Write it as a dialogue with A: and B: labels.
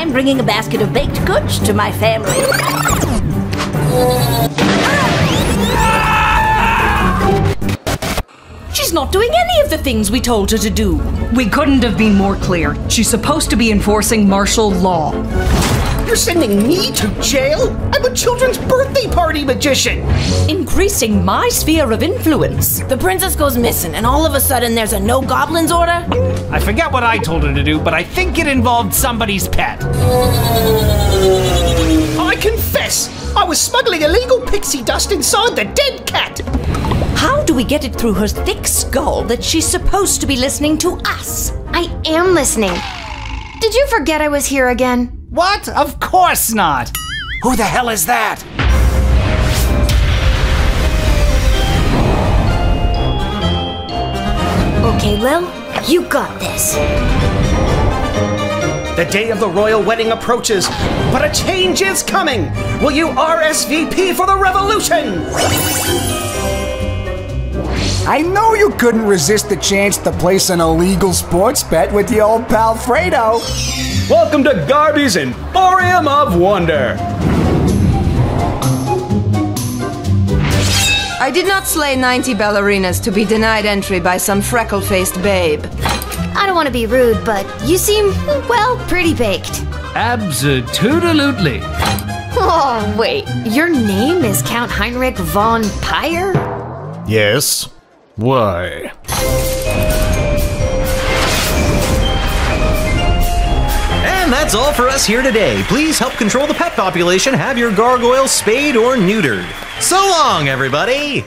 A: I'm bringing a basket of baked goods to my family.
B: She's not doing any of the things we told her to do.
C: We couldn't have been more clear. She's supposed to be enforcing martial law.
D: You're sending me to jail? I'm a children's birthday party magician!
B: Increasing my sphere of influence.
E: The princess goes missing, and all of a sudden there's a no goblins order?
F: I forget what I told her to do, but I think it involved somebody's pet.
D: I confess! I was smuggling illegal pixie dust inside the dead cat!
B: How do we get it through her thick skull that she's supposed to be listening to us?
G: I am listening. Did you forget I was here again?
F: What? Of course not! Who the hell is that?
G: Okay, Lil, you got this.
D: The day of the royal wedding approaches, but a change is coming! Will you RSVP for the revolution?
H: I know you couldn't resist the chance to place an illegal sports bet with the old pal Fredo.
I: Welcome to Garby's Emporium of Wonder.
J: I did not slay 90 ballerinas to be denied entry by some freckle faced babe.
G: I don't want to be rude, but you seem, well, pretty baked.
K: Absolutely.
G: Oh, wait. Your name is Count Heinrich von Pyre?
K: Yes. Why?
L: That's all for us here today. Please help control the pet population. Have your gargoyle spayed or neutered. So long, everybody!